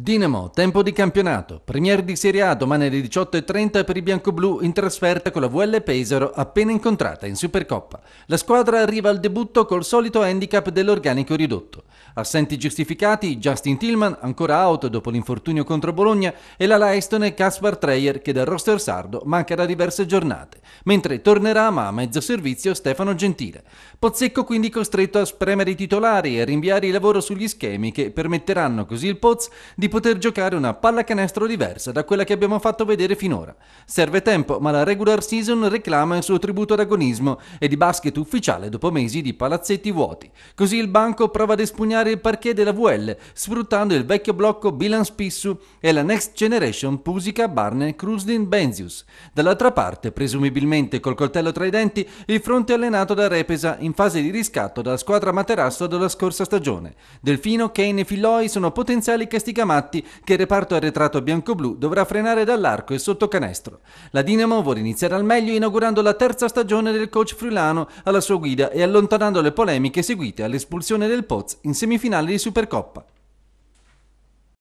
Dinamo, tempo di campionato. Premier di Serie A domani alle 18.30 per i bianco-blu in trasferta con la VL Pesaro appena incontrata in Supercoppa. La squadra arriva al debutto col solito handicap dell'organico ridotto. Assenti giustificati Justin Tillman, ancora out dopo l'infortunio contro Bologna, e la Leiston e Kaspar Treyer che dal roster sardo manca da diverse giornate, mentre tornerà ma a mezzo servizio Stefano Gentile. Pozzecco quindi costretto a spremere i titolari e rinviare il lavoro sugli schemi che permetteranno così il Poz di poter giocare una pallacanestro diversa da quella che abbiamo fatto vedere finora. Serve tempo, ma la regular season reclama il suo tributo ad agonismo e di basket ufficiale dopo mesi di palazzetti vuoti. Così il banco prova ad espugnare il parquet della VL, sfruttando il vecchio blocco Bilan Spissu e la Next Generation Pusica Barney Krusdin Benzius. Dall'altra parte, presumibilmente col coltello tra i denti, il fronte allenato da Repesa in fase di riscatto dalla squadra materasso della scorsa stagione. Delfino, Kane e Filloi sono potenziali casticamati Matti che il reparto arretrato bianco-blu dovrà frenare dall'arco e sotto canestro. La Dinamo vuole iniziare al meglio inaugurando la terza stagione del coach friulano alla sua guida e allontanando le polemiche seguite all'espulsione del Poz in semifinale di Supercoppa.